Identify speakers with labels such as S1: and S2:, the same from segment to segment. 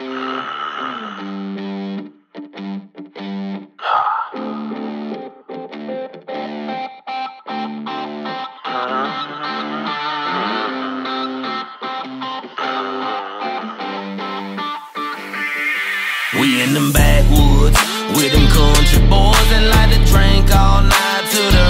S1: We in them backwoods with them country boys and like to drink all night to the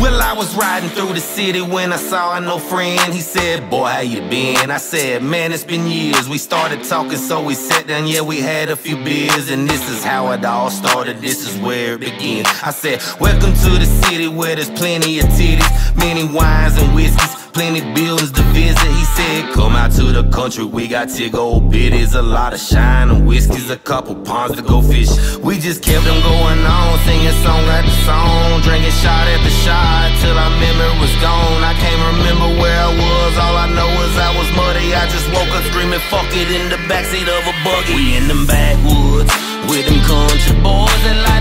S1: Well, I was riding through the city when I saw an old friend. He said, Boy, how you been? I said, Man, it's been years. We started talking, so we sat down. Yeah, we had a few beers, and this is how it all started. This is where it began. I said, Welcome to the city where there's plenty of titties, many wines and whiskeys, plenty buildings to visit. He said, Come out to the country, we got tig old biddies, a lot of shine and whiskeys, a couple ponds to go fish. We just kept them going on, singing song after song, drinking shot after shot till our memory was gone. I can't remember where I was, all I know is I was muddy. I just woke up screaming, fuck it, in the backseat of a buggy. We in them backwoods with them country boys that like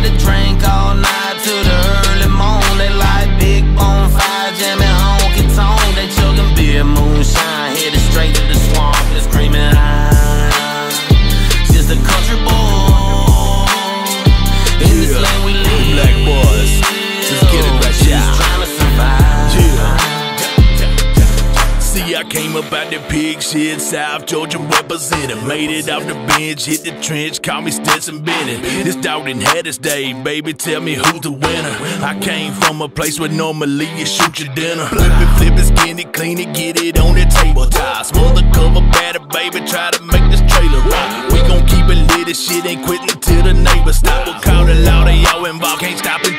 S2: came up out the pig shit, South Georgia represented. Made it off the bench, hit the trench, call me Stetson Bennett. This dog done had his day, baby, tell me who's the winner. I came from a place where normally you shoot your dinner. Flip it, flip it, skin it, clean it, get it on the table top. Smother cover, batter, baby, try to make this trailer rock. We gon' keep it lit, this shit ain't quitting till the neighbors stop. We'll call it loud, they all involved, can't stop until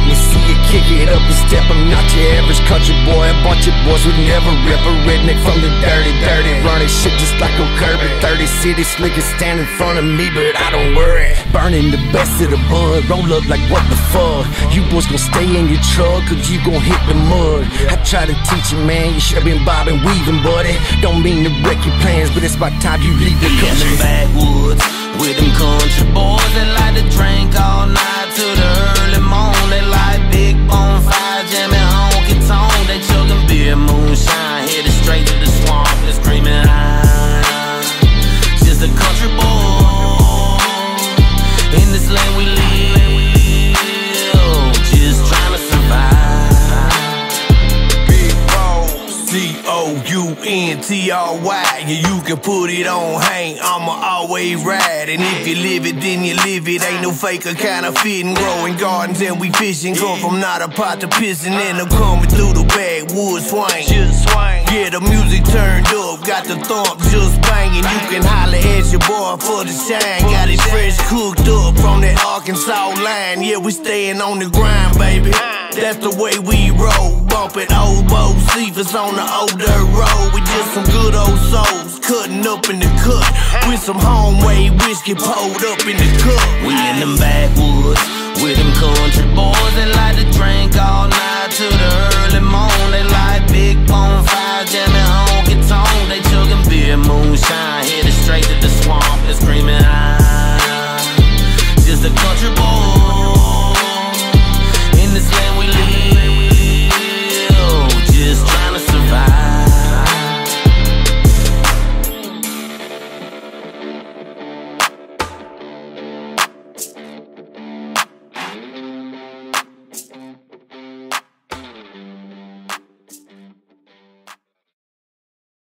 S3: let me see you kick it up and step. I'm not your average country boy, a bunch of boys would never rip a redneck from the dirty, dirty. Running shit just like a Kirby. 30 city slickers stand in front of me, but I don't worry. Burning the best of the bud, roll up like what the fuck. You boys gon' stay in your truck, cause you gon' hit the mud. I try to teach you, man, you should've been bobbing, weaving, buddy. Don't mean to wreck your plans, but it's about time you leave the
S1: in
S3: country.
S1: backwoods with them country boys that like
S4: T R Y. Yeah, you can put it on hang. I'ma always ride. And if you live it, then you live it. Ain't no faker kind of fitting. Growing gardens and we fishing. Come from not a pot to pissing. And I'm coming through the backwoods swing. Just swing. Yeah, the music turned up. Got the thump just banging. You can holler at your boy for the shine. Got it fresh cooked up from that Arkansas line. Yeah, we staying on the grind, baby. That's the way we roll. Bumping old oboe, Cephas on the old dirt road. We just some good old souls, cutting up in the cut. With some homemade whiskey pulled up in the cup.
S1: We in them backwoods with them country boys that like to drink all night to the early morning.